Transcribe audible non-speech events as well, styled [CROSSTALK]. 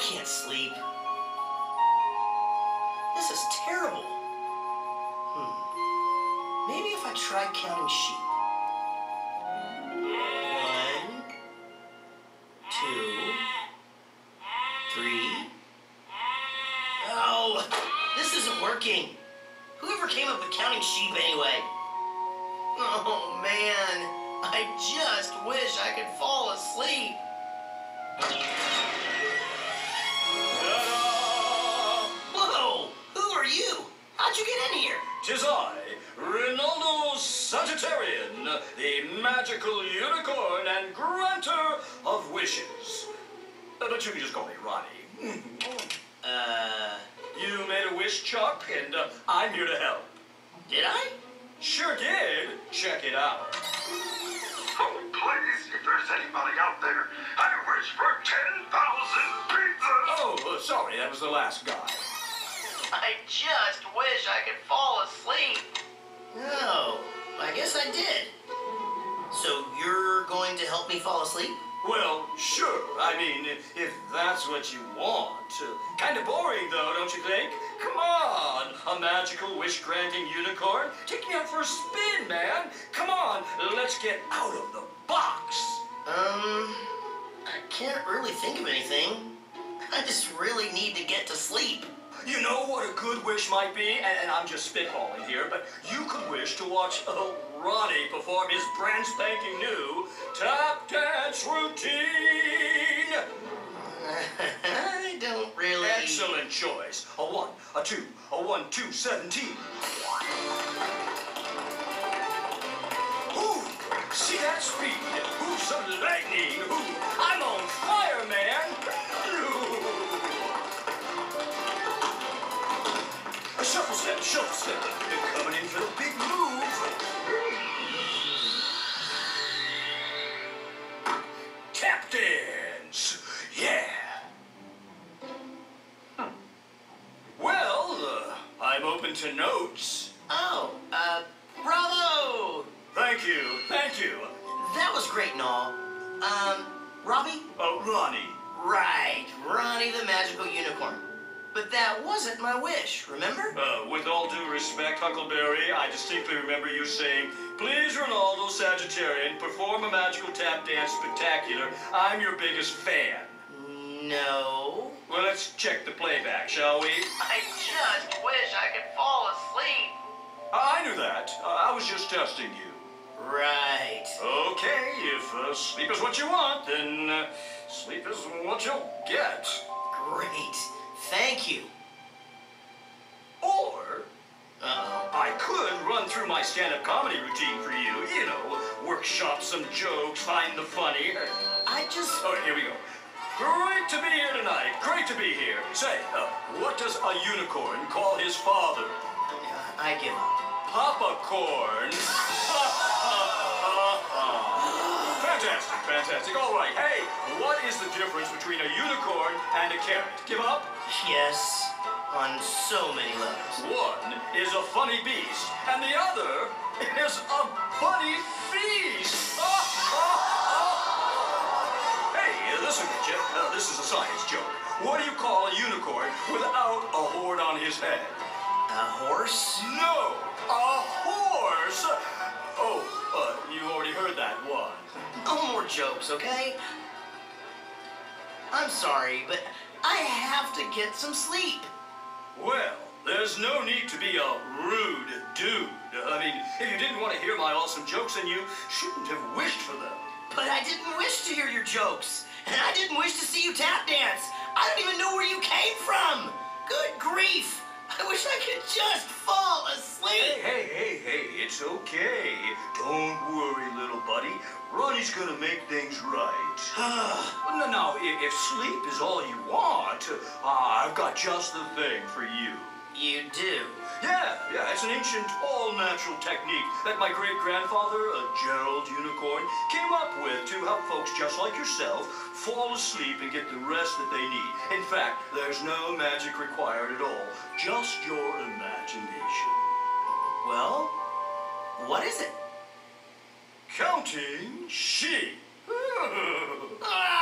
can't sleep. This is terrible. Hmm. Maybe if I try counting sheep. One, two, three. Oh, this isn't working. Whoever came up with counting sheep anyway? Oh man, I just wish I could fall asleep. But you can just call me Ronnie. Uh, You made a wish, Chuck, and uh, I'm here to help. did I? Sure did. Check it out. Oh, please, if there's anybody out there, I wish for 10,000 pizzas. Oh, uh, sorry, that was the last guy. I just wish I could fall asleep. No, I guess I did. So you're going to help me fall asleep? Well, sure. I mean, if, if that's what you want. Uh, kind of boring, though, don't you think? Come on, a magical wish-granting unicorn. Take me out for a spin, man. Come on, let's get out of the box. Um, I can't really think of anything. I just really need to get to sleep. You know what a good wish might be? And, and I'm just spitballing here, but you could wish to watch uh, Ronnie perform his brand spanking new tap dance routine. [LAUGHS] I don't really. Excellent choice. A one, a two, a one, two, seventeen. Shuffle step, shuffle step. They're coming in for the big move. Dance. Yeah. Well, uh, I'm open to notes. Oh, uh, bravo! Thank you, thank you. That was great and all. Um, Robbie? Oh, Ronnie. Right, Ronnie the magical unicorn. But that wasn't my wish, remember? Uh, with all due respect, Huckleberry, I distinctly remember you saying, Please, Ronaldo Sagittarian, perform a magical tap dance spectacular. I'm your biggest fan. No. Well, let's check the playback, shall we? I just wish I could fall asleep. I knew that. Uh, I was just testing you. Right. Okay, if uh, sleep is what you want, then uh, sleep is what you'll get. Great. Thank you. Or Uh-oh. I could run through my stand-up comedy routine for you. You know, workshop some jokes, find the funny. I just... Oh, here we go. Great to be here tonight. Great to be here. Say, uh, what does a unicorn call his father? I give up. Papa Corn. [LAUGHS] fantastic, fantastic. All right. Hey, the difference between a unicorn and a carrot? Give up? Yes, on so many levels. One is a funny beast, and the other is a bunny feast. hey, listen, Jeff. Uh, this is a science joke. What do you call a unicorn without a horn on his head? A horse? No, a horse. Oh, uh, you already heard that one. No more jokes, okay? I'm sorry, but I have to get some sleep. Well, there's no need to be a rude dude. I mean, if you didn't want to hear my awesome jokes, then you shouldn't have wished for them. But I didn't wish to hear your jokes. And I didn't wish to see you tap dance. I don't even know where you came from. Good grief. I wish I could just fall asleep. hey, hey, hey, it's okay. Don't worry, little buddy. Ronnie's gonna make things right. no, no, if, if sleep is all you want, uh, I've got just the thing for you. you do. Yeah, yeah, it's an ancient, all-natural technique that my great-grandfather, a Gerald Unicorn, came up with to help folks just like yourself fall asleep and get the rest that they need. In fact, there's no magic required at all, just your imagination. Well, what is it? Counting sheep. [LAUGHS] Ah!